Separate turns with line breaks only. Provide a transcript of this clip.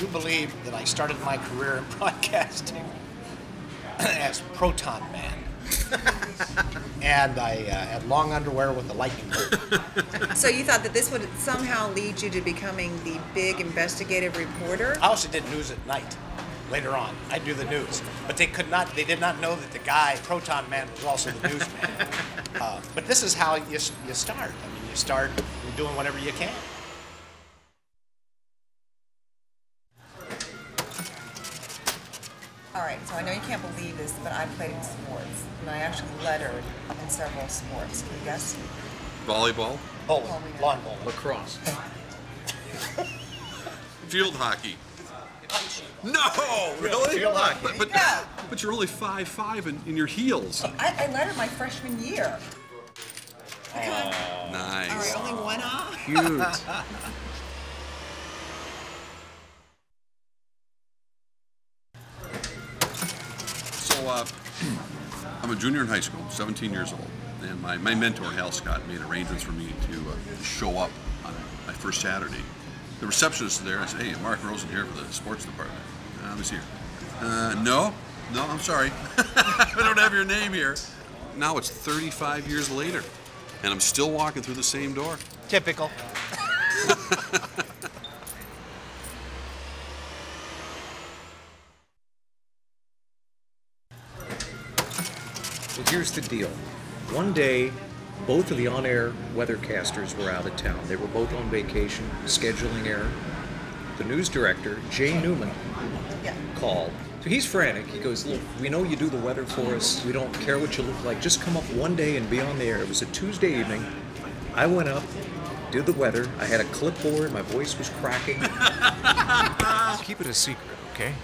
you believe that I started my career in broadcasting as Proton Man? and I uh, had long underwear with a lightning bolt.
So you thought that this would somehow lead you to becoming the big investigative reporter?
I also did news at night. Later on, I do the news, but they could not. They did not know that the guy Proton Man was also the newsman. uh, but this is how you you start. I mean, you start doing whatever you can.
So I know you can't believe this, but I played in sports, and I actually lettered in several sports. Can you guess?
Volleyball, oh,
Bowling, lawn bowling.
Lacrosse.
field hockey. No, really?
Field hockey.
But, but,
Yeah.
but you're only five five in, in your heels.
I, I lettered my freshman year.
Nice.
All right, only one off.
Cute.
uh, I'm a junior in high school, 17 years old, and my, my mentor Hal Scott made arrangements for me to, uh, to show up on my first Saturday. The receptionist there, I said, "Hey, Mark Rosen here for the sports department." Uh, I was here. Uh, no, no, I'm sorry, I don't have your name here. Now it's 35 years later, and I'm still walking through the same door.
Typical.
Well, here's the deal. One day, both of the on-air weathercasters were out of town. They were both on vacation, scheduling error. The news director, Jay Newman, called. So he's frantic. He goes, "Look, we know you do the weather for us. We don't care what you look like. Just come up one day and be on the air." It was a Tuesday evening. I went up, did the weather. I had a clipboard. My voice was cracking. Keep it a secret, okay?